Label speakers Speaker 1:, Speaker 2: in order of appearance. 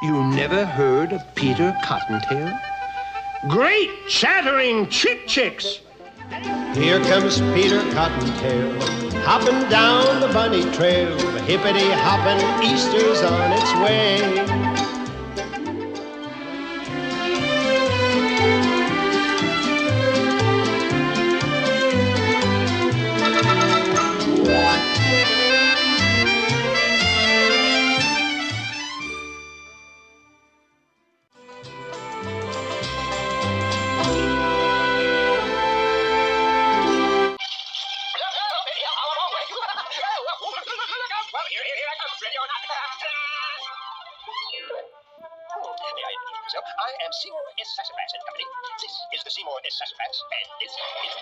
Speaker 1: You never heard of Peter Cottontail? Great chattering chick chicks!
Speaker 2: Here comes Peter Cottontail, hopping down the bunny trail. Hippity hopping, Easter's on its way.
Speaker 3: I am Seymour S. Sassafras and Company. This is the Seymour S. Sassafras, and this is